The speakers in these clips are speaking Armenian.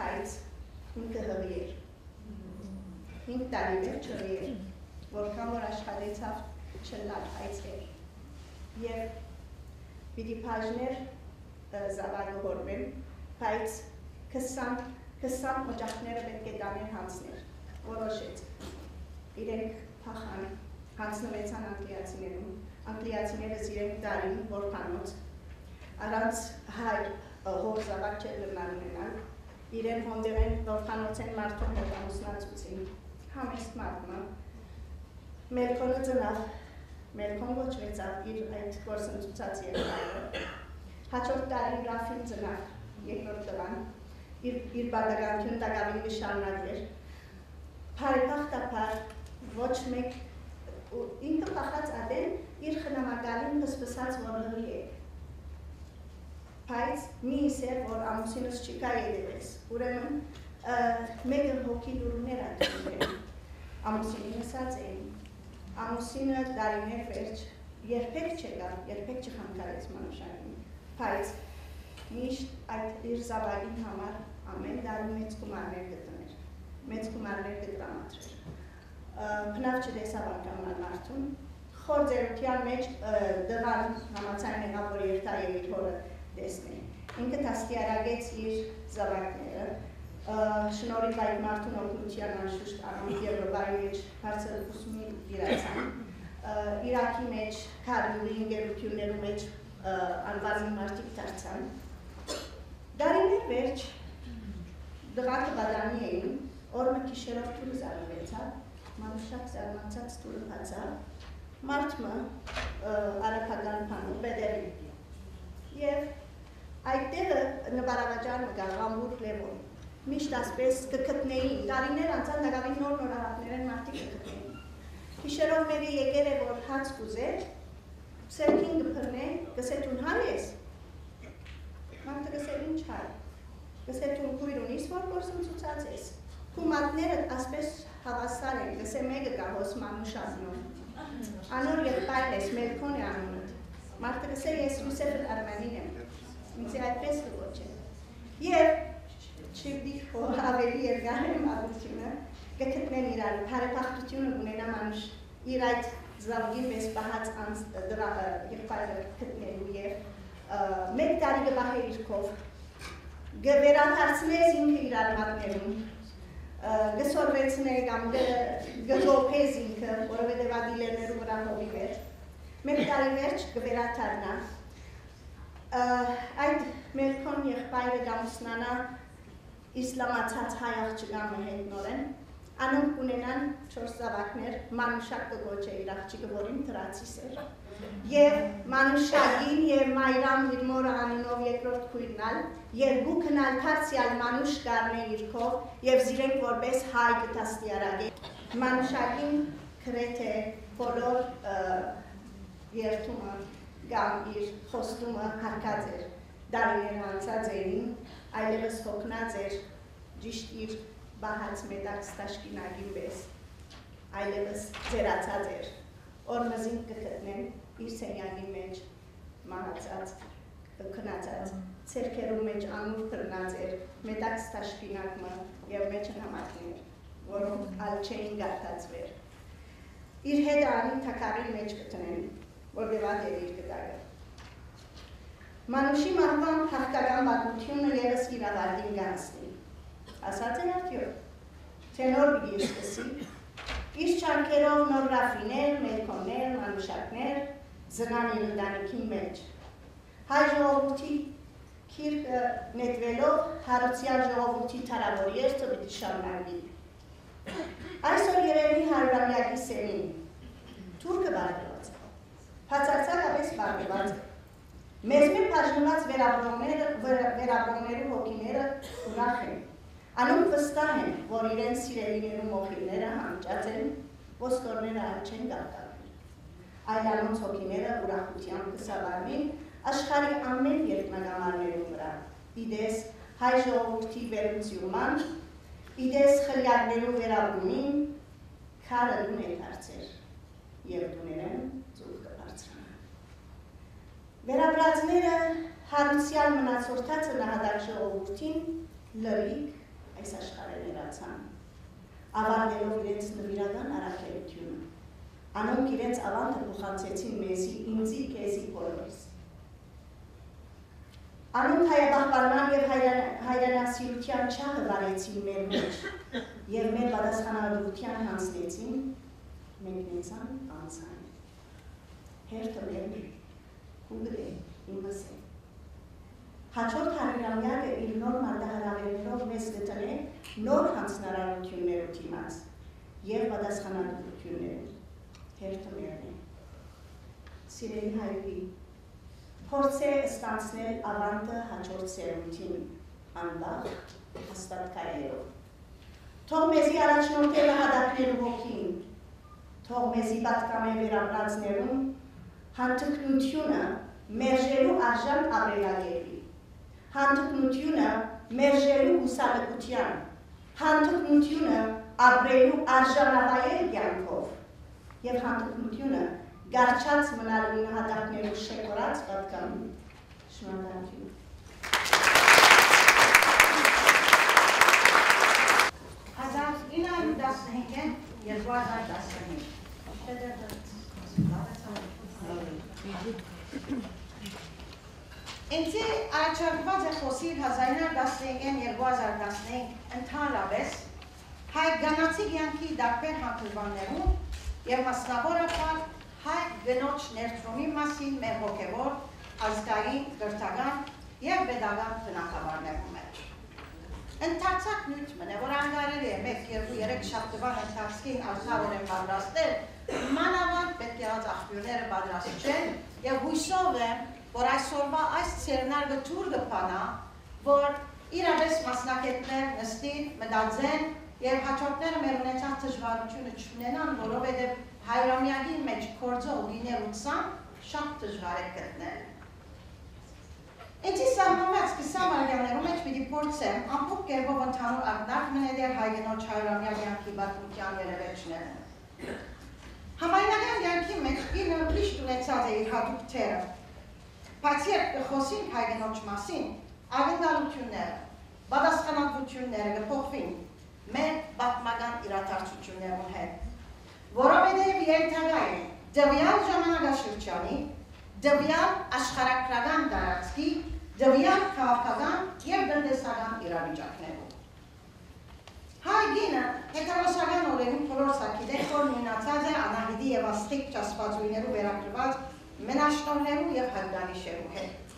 Փայց ինքը հղի էր։ 5 տարի էր չհղի էր, որքան որ աշխատեցավ չլար հայցեր։ Եվ պիտի բաժներ զավարը հորվեն, բայց 20 20 օջախները պետք է տաներ հանցներ, որոշեց։ Իրենք փախան, հանցնվեցան անգլիացիներում, անգլիացիները իրենք տարին որքանոց, առանց հայր հոր զավակ չէր լնան ունենալ, իրեն հոնդերեն որքանոց են մարդում հետ ամուսնացուցին, համեստ մարդմա, Մելքոնը ծնավ, Մելքոն ոչվեցավ իր այդ գործընծուցած երկարը, հաջորդ տարի Ռաֆին ծնավ, երկրորդ տղան, իր, իր բադագանություն տակավին գշարնագեր, պարիպախտապար ոչ մեկ ինքը պախած ադեն իր խնամակալին պսպսած որհի է։ Բայց մի իսեր, որ ամուսինս չկա եդևես, ուրեմն մեկը հոգի լուրներ ատուներ, ամուսինի նսած էին, ամուսինը դարիներ վերջ, երբեք չեկա, երբեք չխանգարեց մանուշակին, բայց միշտ այդ իր զավագին համար ամեն դարի մեծ կումարներ գտներ, մեծ կումարներ գտրամատրեր բնավ չտեսավ անգամ մարդուն, խոր ձերության մեջ դղան համացայն եղավ, որ երթա և իր հորը տեսնի։ Ինքը տաստիարագեց իր զավակները, շնորհիվ այդ մարդուն օգնության անշուշտ առանց Եվրոպայի մեջ բարձր ուսումի իրացան։ Իրաքի մեջ, Քարյուլի ընկերություններու մեջ անվազին մարդիկ դարձան։ Դարիներ վերջ դղակը բադանի էին, օրը կիշերով թուրը զարվեցավ, մանուշակ զարմացած տուրը հացա, մարդմը արապական պանու բեդերի։ Եվ այդտեղը նվարավաճար մգա Ռամբուր Լևոն։ Միշտ ասպես կգտնեին, տարիներ անցան նագավին նոր նոր արապներ են մարդիկ կգտնեին։ Հիշերով մերի եկեր է, որ հաց կուզեր, սերքին գպրնե, գսե տուն հայ ես, մարդը գսեր ինչ հայ, գսե տուն կույր ունիս, որ գործում ծուցած ես, կումատները ասպես հավասար են, գսե մեկը կա հոսման ուշազնում, անոր եղբայր ես, մելքոն է անունը, մարդը գսե ես Յուսեֆ Արմանին եմ, ինձ այդպես է, և չիվդի որ ավելի երգան եմ ադությունը, կգտնեն իրար, բարեպախտությունը ունենա մանուշ իր այդ զավգի մեզ պահած անց դրա եղբայրը գտնելու եւ մեկ տարի գբահեր իր կով գվերաթարցնես ինքը իր արմատներում գսորվեցնե կամ գզոփեզ ինքը, որովհետեւ ադիլերներու վրա հովի վեր։ Մեկ տարի վերջ գվերաթարնա։ Այդ մերքոն եղբայրը գամուսնանա իսլամացած հայ աղջկամը հետ նորեն, անում կունենան չորս զավակներ, մանուշակ կգոչ է իր աղջիկը, որին տրացիս էր եւ Մանուշագին եւ Մայրամ իր մորը անունով երկրորդ քույրնալ եւ գուքնալ Թարսիալ Մանուշ կառներ իրքով եւ զիրենք որպես հայ գտաստիարագե Մանուշագին քրեթե բոլոր երթումը կամ իր խոստումը հարկած էր դարիներ անցած էին այլևս հոգնած էր ճիշտ իր բահած մետակ ստաշկինագին պես այլևս ձերացած էր օրմզին կգտնեն իր սենյակի մեջ մահացած, քնացած, ցերքերու մեջ անուր բռնած էր, մետակ ստաշկինակը եւ մեջը համակներ, որոնք ալ չէին գարտացվեր։ Իր հետ անի թակարի մեջ կտնեն, որ դեվատ էր իր գտակը։ Մանուշի մահվան հաղթական պատմությունը եւս իր ավարտին գանցնի։ Ասած են արդյոք, թե նոր պիտի սկսի, իր չանքերով նոր ռաֆիներ, մելքոններ, մանուշակներ, զնան իր ընտանիքի մեջ։ Հայ ժողովրդի քիրկը նետվելով հարուցյալ ժողովրդի թարավոր երթը պիտի շարունակվի։ Այսօր երևի հարյուրամյակի սերին թուրքը է, բացարձակապես բարգված է։ Մեզ մեր բաժնված վերաբրողներու հոգիները ուրախ են։ Անոնք վստահ են, որ իրեն սիրելիներու մոխիները հանճած են, ոսկորները այլ չեն գարտա այլանոց հոգիները ուրախությամբ կսավարվին աշխարի ամեն երկնագամարներում վրա, իդես հայ ժողովրդի վերությունման, իդես խլյարներու վերաբումին, քարը հարցեր և դուներեն ծուղ կբարձրանա։ Վերաբրածները հարուցյալ մնացորդածը նահադակ ժողովրդին լրիկ այս աշխարհը ներացան, ավարտելով իրենց նվիրական առաքելությունը։ Անոնք իրենց ավանդը փոխանցեցին մեզի, ինձի, քեզի, բոլորիս։ Անոնք հայաբախվարման եւ հայրենասիրության չաղը վարեցին մեր մեջ եւ մեր պատասխանատվության հանձնեցին, մենք նեցան անցան։ Հերթը մեր կուգրե իմս է։ Հաջորդ հարյուրամյակը իր նոր մարտահրավերներով մեզ կտնե նոր հանձնարարություններով դիմաց եւ պատասխանատվություններով։ Հերթը մերն է։ Սիրելի հայրի, փորձե ստանցնել ավանդը հաջորդ սերունդին անվախ հաստատ կայերով Թող մեզի առաջնորդելը հադակներու հոգին, թող մեզի պատկամե վերապրածներում հանդկնությունը մերժելու արժան ապրելագերվի, հանդկնությունը մերժելու հուսալկության, հանդկնությունը ապրելու արժանավայել կյանքով և հանդկնությունը գարչած մնալու նահատակներու շեկորած պատկանում շնորհակալություն Dastenhinken, Eduarda Dastenhin. Ինձի առաջարկված է խոսիր 1915-2015 ընդհանրապես հայ գանացի կյանքի դարբեր հատլվաններում և մասնավորապես հայ գնոջ ներդրումի մասին մեր հոգևոր, ազգային, գրթական և պետական բնակավարներում է։ Ընթացակ նույթմն է, որ անգարելի է մեկ երկու երեք շաբթվան ընթացքին արդարոր են պատրաստել, մանավանդ պետք է ած աղբյուրները պատրաստ չեն և հույսով եմ, որ այսօրվա այս ծերնարգը թուր գպանա, որ իրավես մասնակետներ նստին, մտածեն և հաջորդները մեր ունեցած թժվարությունը չունենան, որովհետև հայրամյակին մեջ կործող լինելու ցան շատ դժվար է գտնել։ Էդի սահմանված 20 վայրյաններում մեջ պիտի փորձեմ ամբողջ կերպով ընդհանուր ակնարկ մնեդեր հայգենոջ հայրամյա յանքի բացության երևեջները։ Համայնական յանքի մեջ ինը միշտ ունեցած է իր հատուկ թերը։ Բայց երբ կխոսենք հայգենոջ մասին, ակնկալությունները, պատասխանատվությունները կփոխվին մեր պատմական իրադարձություններուն հետ, որովհետև երթագա է դվյալ ժամանակաշրջանի դվյալ աշխարհակրական տարածքի, դվյալ քաղաքական եւ տնտեսական իրավիճակներում։ Հայ գինը հետարոսական օրերին փորորսա գիտեք, որ մնացած է անահիդի եւ աստիկ ճասվածույներու վերակրված մենաշնորներու եւ հրդանիշերու հետ։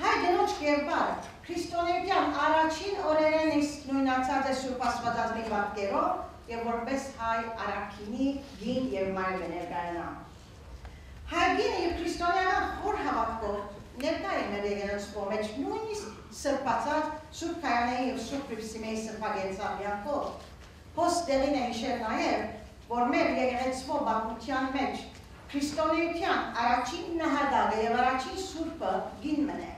Հայ գնոջ կերպարը քրիստոնեական առաջին օրերեն իսկ նույնացած է Սուրբ Աստվածածնի պատկերով եւ որպես հայ արաքինի գին եւ մայր ներկայանա։ Հարգինը եւ քրիստոնեական խոր հավատքով ներկա է մեր եկեղեցու մեջ նույնիսկ սրբացած Սուրբ Քայանեի եւ Սուրբ Պրիսիմեի սրբագենցաղյակով հոս դերին է հիշել նաեւ որ մեր եկեղեցու բակության մեջ քրիստոնեության առաջին նահատակը եւ առաջին սուրբը գինմն է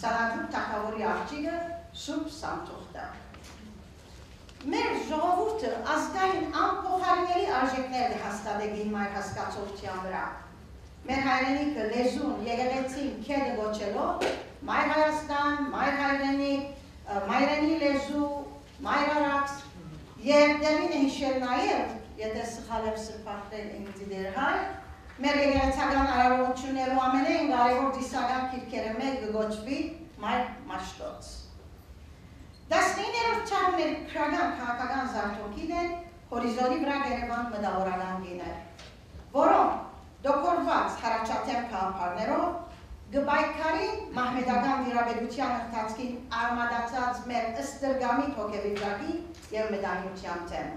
Սարադու թակավորի աղջիկը Սուրբ Սանտուխտը Մեր ժողովուրդը ազգային անփոխարինելի արժեքներ հաստատել մայր հասկացողության վրա մեր հայրենիքը լեզուն, եղեղեցին, քեդը գոչելով, մայր Հայաստան, մայր հայրենիք, մայրենի լեզու, մայր արաքս, և դերին է հիշել նաև, եթե սխալ եմ սրպարտել ինձի դեր հայ, մեր եղեղեցական արարողություններու ամենեն կարևոր դիսական քիրքերը մեկ գոչվի մայր մաշտոց։ Դասնիներով չար մեր քրական քաղաքական զարթոնքին են հորիզոնի վրա գերևան մտավորական գիներ, որոնք դոկորված հարաճատյան քաղաքարներով գբայքարին մահմեդական վիրաբեդության ընթացքին արմադացած մեր ըստրգամի հոգևիճակի և մեդանյության թեմ։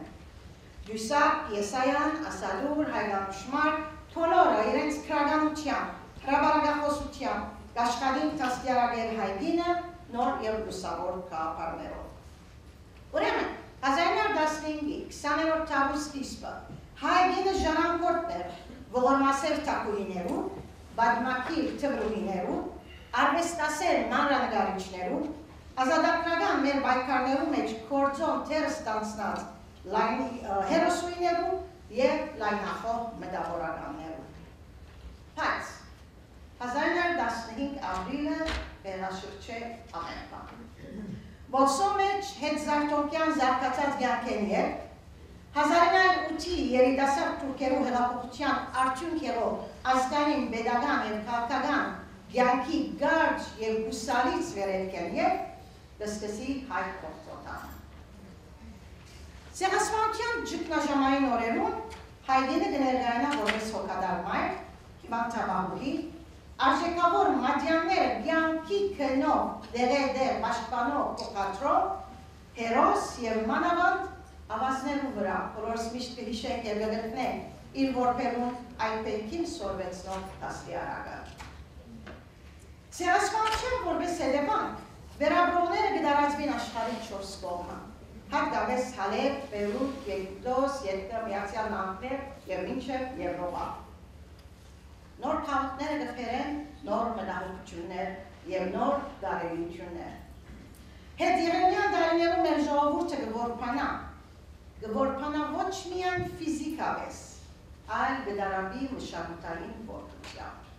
Դյուսակ, Եսայան, Ասալուր, Հայգանուշմար, թոլորը իրենց կրագանության, հրաբարագախոսության, կաշկադին տաստյարագեր հայգինը նոր և լուսավոր կաղապարներով։ Ուրեմն, 1915-ի 20-րդ թավուր սկիզբը հայգինը ժանանգորդներ ողորմասեր թակուհիներու, բադմակիր թվրուհիներու, արվեստասեր մանրանկարիչներու, ազատագրական մեր բայկարներու մեջ կործոն թերը ստանցնած հերոսույներու և լայնախող մտավորականներու։ Բայց 1915 ապրիլը վերաշրջե ամեն բան։ Ոսո մեջ հետ զարտոկյան զարգացած գյանքեն ետ, 1908-ի երիտասարդ թուրքերու հեղափոխության արդյունք եղող ազգային pedagogan եւ քաղաքական գյանքի գարջ եւ հուսալից վերելքեն եւ կսկսի հայ կողտոտանը։ Սեղասվանության ճգնաժամային օրերում հայդենը կներգայանա որպես հոգադար մայր, հիվանդաբահուհի, արժեքավոր մատյանները գյանքի քնով դեղեդեղ պաշտպանող փոխադրող, հերոս եւ մանավանդ ավազներու վրա, որոնց միշտ կհիշենք եւ կգտնենք իր որբերուն այդ պետքին սորվեցնող դաստիարակը։ Սերասմանության որպես հետևանք, վերաբրողները կդարածվին աշխարհի 4 կողմը, հատկապես Հալեբ, Բեյրութ, Եգիպտոս, Եգիպտը, Միացյալ Նահանգներ եւ մինչեւ Եվրոպա։ Նոր քաղաքները կփերեն նոր մտահոգություններ եւ նոր դարելություններ։ Հետ Երեմիան դարիներում մեր ժողովուրդը կորփանա, գորփանա ոչ միայն ֆիզիկապես, այլ գդարաբի մշակութային որդությամբ։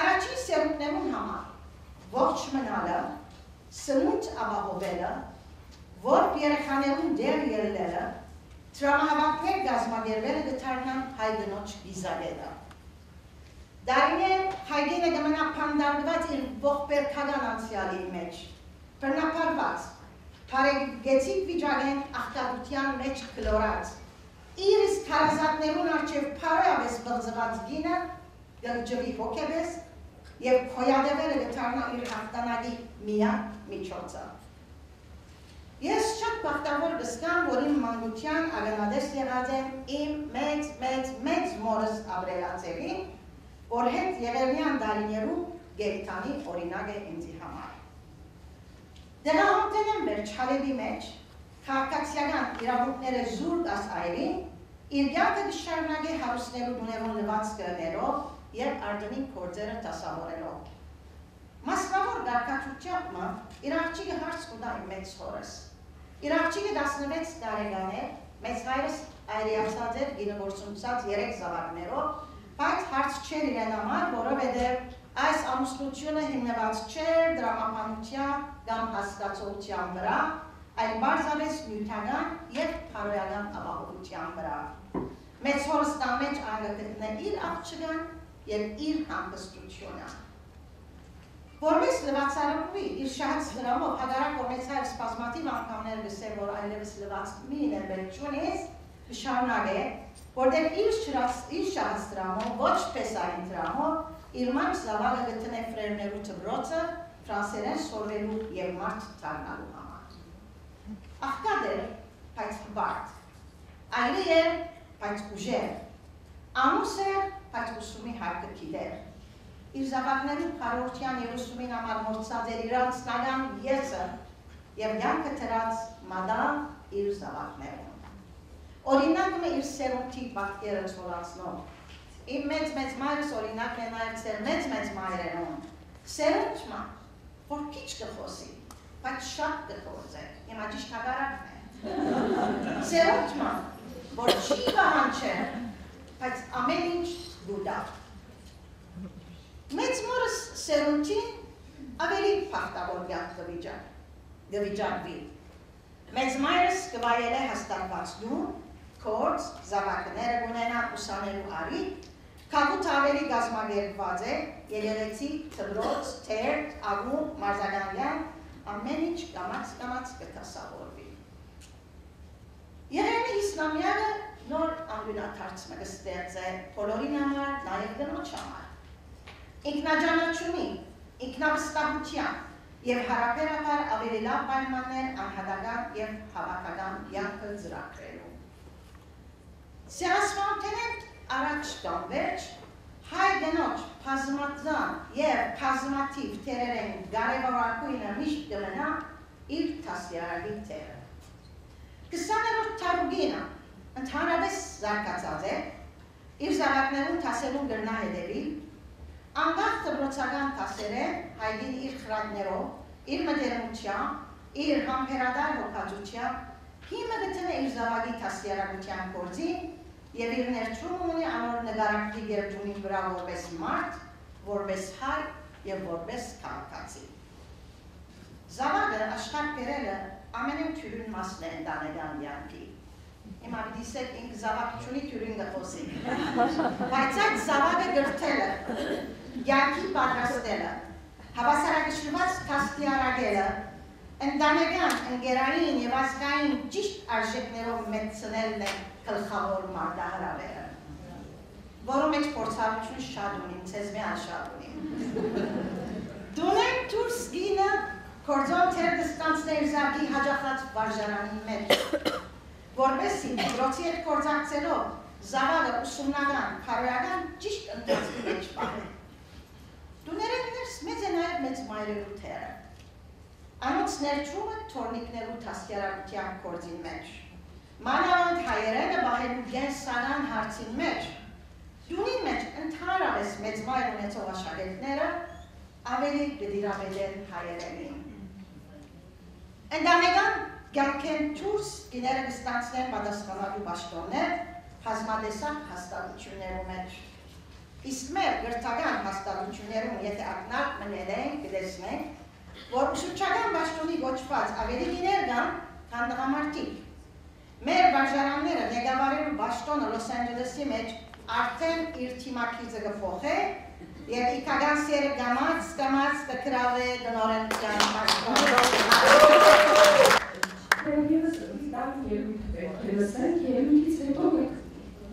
Առաջին սերունդներուն համար ողջ մնալը, սնունդ ապահովելը, որ երեխաներուն դեր ելնելը, տրամահավաքներ գազմագերվելը գթարնան հայգնոչ գիզալելը։ Դարիներ հայգենը գմնա պանդարդված իր ողբերքական անցյալի մեջ, բրնապարված, Փարեգեցիկ վիճակեն աղտարության մեջ կլորած։ Իր իսկ հարազատներուն արջև փարոյավես բղձված գինը գրջվի հոգևես և հոյադևերը գթարնա իր հաղթանակի միակ միջոցը։ Ես շատ բախտավոր կսկամ, որ իմ մանկության ագնադես եղած եմ իմ մեծ, մեծ, մեծ մորս ապրելացեղին, որ հետ եղերնյան դարիներու գերիտանի օրինակ է ինձի համար։ Դեղահանտեն եմ մեր չարևի մեջ, քաղաքացիական իրավունքները զուրկ աս այրին, իր յակը գշարնագե հարուսներու դուներուն լված կրներով և արդնին կործերը տասավորելով։ Մասնավոր գարկացուճապմը իր աղջիկը հարց կուտա իմ մեծ խորս։ Իր աղջիկը 16 տարեկան է, մեծ հայրս այրիացած էր գինգործունցած երեք զավակներով, բայց հարց չեր իրեն համար, որովհետև Այս ամուսնությունը հիմնված չէր դրամապանության կամ հասկացողության վրա, այլ բարձավես նյութական և պարոյական ապահովության վրա։ Մեծ հորս տան մեջ անգգտնե իր աղջկան և իր հանգստությունը։ Որպես լվացարովի իր շահած հրամով հագարակ հայր սպազմատիվ անգամներ գսեր, որ այլևս լված մին է բերչունից, շարնակ է, որտեղ իր շահած դրամով, ոչ պես այն դրամով, իր մարդ զավակը գտնե ֆրերներու թբրոցը ֆրանսերեն սորվելու եւ մարդ դառնալու համար։ Աղքատ էր, բայց բարդ։ Այլի էր, բայց ուժեր։ Ամուս էր, բայց ուսումի հարկը գիտեր։ Իր զավակներու քարորթյան եւ ուսումին համար մորցած էր իր անձնական եսը եւ յանքը տրած մադամ իր զավակներուն։ Օրինակը իր սերունդի բակտերը ցոլացնող Իմ մեծ մեծ մայրս օրինակ է նաև ծեր մեծ մեծ մայրերուն։ Սերունջմա, որ քիչ կխոսի, բայց շատ կխոսե։ Հիմա ճիշտ հագարակն է։ Սերունջմա, որ չի բանչե, բայց ամեն ինչ դուդա։ Մեծ մորս սերունջին ավելի փախտավոր գանք դվիճակ, դվիճակվի։ Մեծ մայրս կվայել է հաստատված դու, կորց, զավակները ունենան ուսանելու արիտ, Քաղուտ ավելի գազմագերված է, երերեցի, թբրոց, թերտ, ագում, մարզագանյան, ամեն ինչ կամաց կամաց կտասավորվի։ Երեմի իսլամյանը նոր անգյունաթարցմը կստեղծ է բոլորին համար, նաև դնոջ համար։ Ինքնաջանաչումի, ինքնավստահության և հարաբերաբար ավելի լավ պայմաններ անհատական և հավաքական յանքը ծրագրելու։ Սերասմանքենեն առաջ կամ վերջ, հայ գնոջ պազմատզան և պազմատիվ թերերեն գարևորակույնը միշտ կմնա իր տասյարագի թերը։ Կսաներորդ թարուգինը ընդհանրապես զարկացած է, իր զավակներուն տասերուն գրնա հետևի, անգախ տբրոցական տասերը հայգին իր խրատներով, իր մտերմությամբ, իր համբերադար հոգածությամբ, հիմը գտնե իր զավակի տասյարագության կործին եւ իր ներչում ունի անոր նկարակի գերդումի վրա որպես մարդ, որպես հայ եւ որպես քաղաքացի։ Զավակը աշխարհ բերելը ամենեն թյուրին մասն է ընտանեկան յանքի։ Հիմա դիսեք ինք զավակությունի թյուրին գխոսի։ Բայց այդ զավակը գրթելը, յանքի պատրաստելը, հավասարակշռված դաստիարակելը, ընտանեկան, ընկերային եւ ազգային ճիշտ արժեքներով մեծնելն է գլխավոր մարտահրավերը որը մեջ փորձառություն շատ ունի, ցեզ միան շատ ունի։ Դունեն դուրս գինը կորձոն թեր դստանցներ զարգի հաջախած վարժարանի մեջ, որպեսի դրոցի հետ կորձակցելով զավալը ուսումնական, պարոյական ճիշտ ընթացքի մեջ պահել։ Դուներեն ներս մեծ է նաև մեծ մայրերու թերը։ Անոց ներչումը թորնիկներու տասկերակության կորձին մեջ։ Մանավանդ հայերենը բահելու գենսական հարցին մեջ Դյունի մեջ ընդհանրապես մեծ մայր ունեցող աշակերտները ավելի գդիրավելեն հայերենին։ Ընդամեգան գամքեն ճուրս իները կստանցնեն պատասխանալու բաշտոններ հազմադեսակ հաստատություններու մեջ։ Իսկ մեր գրթական հաստատություններում, եթե ակնակ մնել ենք, կտեսնենք, որ ուսուցչական բաշտոնի գոչված ավելի գիներ կան, քան տղամարդիկ։ Մեր վարժարանները ղեկավարելու բաշտոնը Լոս Անջելեսի մեջ արդեն իր թիմակիցը կփոխե եւ իքական սերը գամած գամած կկրավե դնորեն կան Եվս դան երույթ պետք է լսենք, երույթից հետո մենք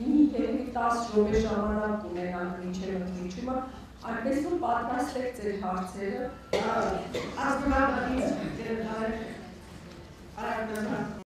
մի երևի 10 րոպե ժամանակ ունենանք մինչև ընդմիջումը, այնպես որ պատրաստեք ձեր հարցերը։ Ազգանավից դերհայր արագնանք